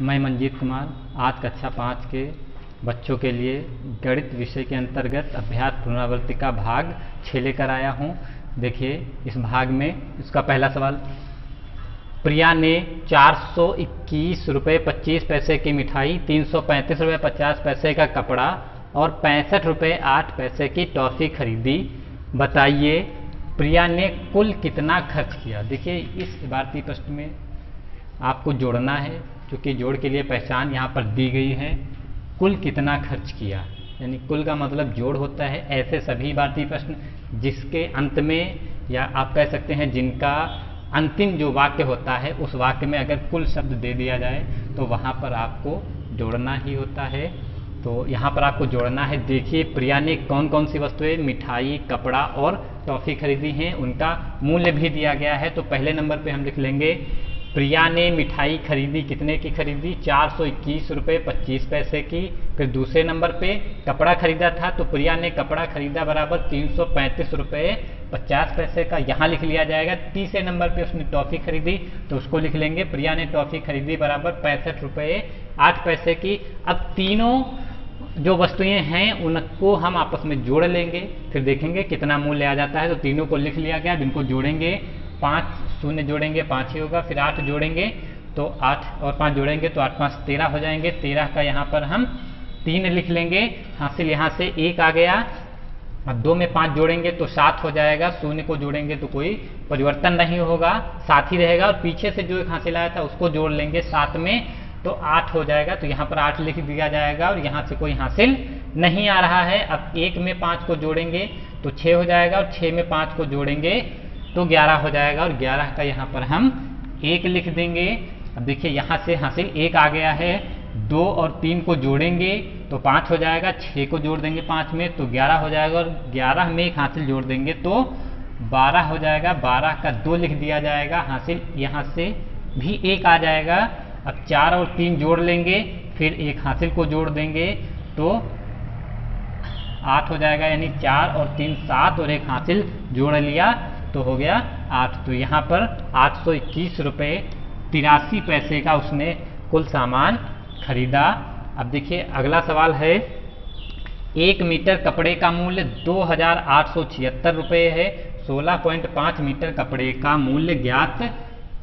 मैं मंजीत कुमार, आज कक्षा पाँच के बच्चों के लिए गणित विषय के अंतर्गत अभ्यास पुनरावृत्ति का भाग छः लेकर आया हूँ। देखिए, इस भाग में इसका पहला सवाल, प्रिया ने चार सौ इक्कीस रुपये पच्चीस पैसे की मिठाई, तीन सौ पैंतीस रुपये पचास पैसे का कपड़ा और पैंसठ रुपये आठ पैसे की टॉफ़ी खरीदी। बताइए, प्रिया ने कुल कितना खर्च किया? देखिए, इस इबारती प्रश्न में आपको जोड़ना है क्योंकि जोड़ के लिए पहचान यहाँ पर दी गई है। कुल कितना खर्च किया? यानी कुल का मतलब जोड़ होता है, ऐसे सभी भारतीय प्रश्न जिसके अंत में, या आप कह सकते हैं जिनका अंतिम जो वाक्य होता है, उस वाक्य में अगर कुल शब्द दे दिया जाए तो वहाँ पर आपको जोड़ना ही होता है। तो यहाँ पर आपको जोड़ना है। देखिए, प्रिया ने कौन कौन सी वस्तुएँ, मिठाई, कपड़ा और टॉफ़ी खरीदी हैं, उनका मूल्य भी दिया गया है। तो पहले नंबर पे हम लिख लेंगे। प्रिया ने मिठाई खरीदी कितने की खरीदी? चार सौ इक्कीस रुपये पच्चीस पैसे की। फिर दूसरे नंबर पे कपड़ा खरीदा था तो प्रिया ने कपड़ा खरीदा बराबर तीन सौ पैंतीस रुपये पचास पैसे का। यहाँ लिख लिया जाएगा, तीसरे नंबर पे उसने टॉफ़ी खरीदी तो उसको लिख लेंगे। प्रिया ने टॉफ़ी खरीदी बराबर पैंसठ रुपये आठ पैसे की। अब तीनों जो वस्तुएँ हैं, उनको हम आपस में जोड़ लेंगे, फिर देखेंगे कितना मूल्य आ जाता है। तो तीनों को लिख लिया गया अब इनको जोड़ेंगे। पाँच शून्य जोड़ेंगे, पाँच ही होगा, फिर आठ जोड़ेंगे तो आठ और पाँच जोड़ेंगे तो आठ पाँच तेरह हो जाएँगे। तेरह का यहाँ पर हम तीन लिख लेंगे। हासिल यहाँ से एक आ गया। अब दो में पाँच जोड़ेंगे तो सात हो जाएगा। शून्य को जोड़ेंगे तो कोई परिवर्तन नहीं होगा, सात ही रहेगा। और पीछे से जो एक हासिल आया था, उसको जोड़ लेंगे सात में तो आठ हो जाएगा। तो यहाँ पर आठ लिख दिया जाएगा और यहाँ से कोई हासिल नहीं आ रहा है। अब एक में पाँच को जोड़ेंगे तो छः हो जाएगा और छः में पाँच को जोड़ेंगे तो ग्यारह हो जाएगा और ग्यारह का यहाँ पर हम एक लिख देंगे। अब देखिए, यहाँ से हासिल एक आ गया है। दो और तीन को जोड़ेंगे तो पाँच हो जाएगा। छः को जोड़ देंगे पाँच में तो ग्यारह हो जाएगा और ग्यारह में एक हासिल जोड़ देंगे तो बारह हो जाएगा। बारह का दो लिख दिया जाएगा। हासिल यहाँ से भी एक आ जाएगा। अब चार और तीन जोड़ लेंगे, फिर एक हासिल को जोड़ देंगे तो आठ हो जाएगा। यानी चार और तीन सात और एक हासिल जोड़ लिया। तो हो गया आठ। तो यहाँ पर आठ सौ इक्कीस रुपये तिरासी पैसे का उसने कुल सामान खरीदा। अब देखिए, अगला सवाल है, एक मीटर कपड़े का मूल्य दो हज़ार आठ सौ छिहत्तर रुपये है। सोलह पॉइंट पाँच मीटर कपड़े का मूल्य ज्ञात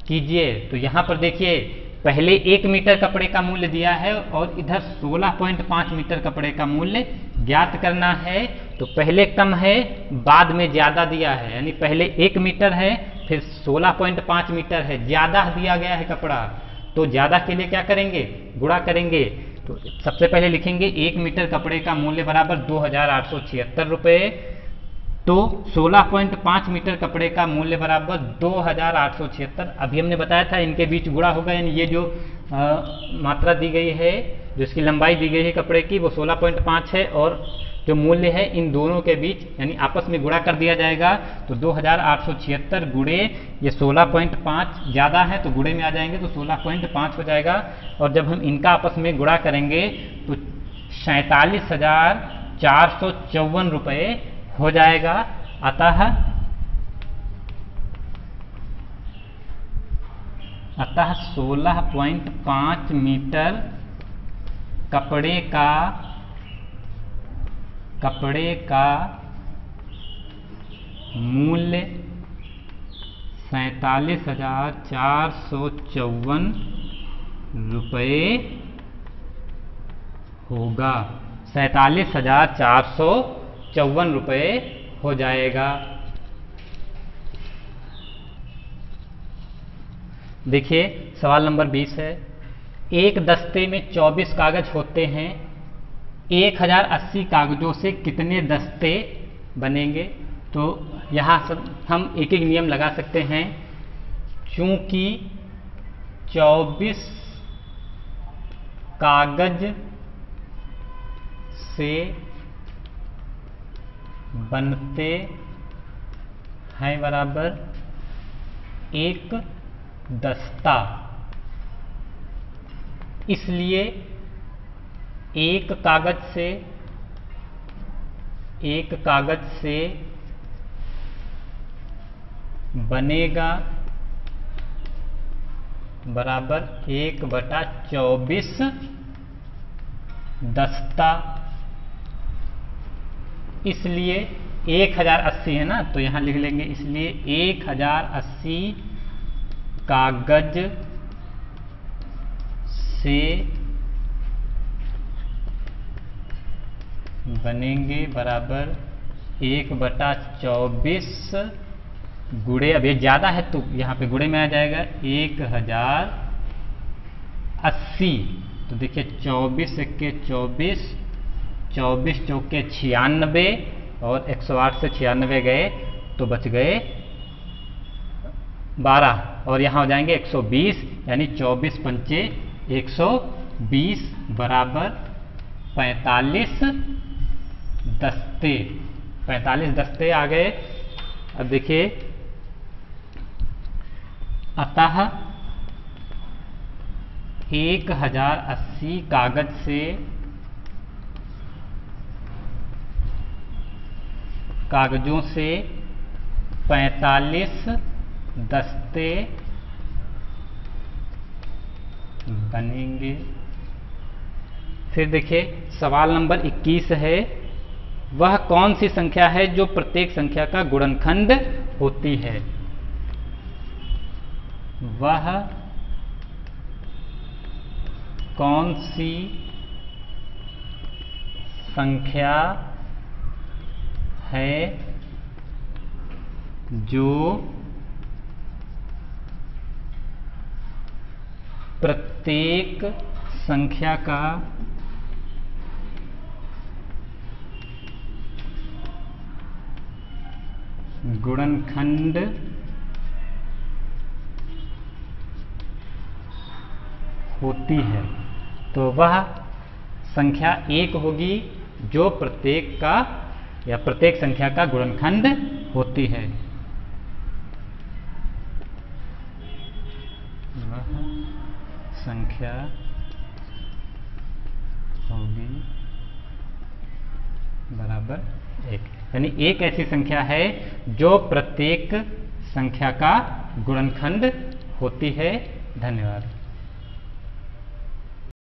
कीजिए। तो यहाँ पर देखिए, पहले एक मीटर कपड़े का मूल्य दिया है और इधर 16.5 मीटर कपड़े का मूल्य ज्ञात करना है तो पहले कम है बाद में ज़्यादा दिया है। यानी पहले एक मीटर है फिर 16.5 मीटर है। ज़्यादा दिया गया है कपड़ा। तो ज़्यादा के लिए क्या करेंगे? गुणा करेंगे। तो सबसे पहले लिखेंगे एक मीटर कपड़े का मूल्य बराबर दो हज़ार तो 16.5 मीटर कपड़े का मूल्य बराबर दो हज़ार आठ सौ छिहत्तर। अभी हमने बताया था इनके बीच गुणा होगा। यानी ये जो आ, मात्रा दी गई है जो इसकी लंबाई दी गई है कपड़े की, वो 16.5 है और जो मूल्य है इन दोनों के बीच, यानी आपस में गुणा कर दिया जाएगा तो दो हज़ार आठ सौ छिहत्तर गुड़े ये 16.5 ज़्यादा है तो गुड़े में आ जाएँगे तो 16.5 हो जाएगा। और जब हम इनका आपस में गुणा करेंगे तो सैंतालीस हज़ार चार सौ चौवन रुपये हो जाएगा। अतः अतः 16.5 मीटर कपड़े का कपड़े का मूल्य सैतालीस हज़ार चार सौ चौवन रुपये होगा। सैतालीस हज़ार चार सौ चौवन रुपये हो जाएगा। देखिए, सवाल नंबर बीस है। एक दस्ते में चौबीस कागज़ होते हैं। एक हज़ार अस्सी कागजों से कितने दस्ते बनेंगे? तो यहाँ सब हम एक एक नियम लगा सकते हैं। चूँकि चौबीस कागज़ से बनते हैं बराबर एक दस्ता। इसलिए एक कागज़ से, एक कागज़ से बनेगा बराबर एक बटा चौबीस दस्ता। इसलिए एक हज़ार अस्सी है ना तो यहाँ लिख लेंगे, इसलिए एक हज़ार अस्सी कागज़ से बनेंगे बराबर एक बटा चौबीस गुड़े। अब ये ज़्यादा है तो यहाँ पे गुड़े में आ जाएगा एक हज़ार अस्सी। तो देखिए चौबीस इक्के चौबीस चौबीस चौके छियानबे और 108 से छियानबे गए तो बच गए 12 और यहाँ हो जाएँगे 120 यानी 24 पंचे 120 बराबर 45 दस्ते। 45 दस्ते आ गए। अब देखिए। अतः एक हज़ार अस्सी कागज़ से कागजों से 45 दस्ते बनेंगे। फिर देखिए, सवाल नंबर 21 है, वह कौन सी संख्या है जो प्रत्येक संख्या का गुणनखंड होती है? वह कौन सी संख्या है जो प्रत्येक संख्या का गुणनखंड होती है। तो वह संख्या एक होगी जो प्रत्येक का या प्रत्येक संख्या का गुणनखंड होती है। संख्या होगी बराबर एक। यानी एक ऐसी संख्या है जो प्रत्येक संख्या का गुणनखंड होती है। धन्यवाद।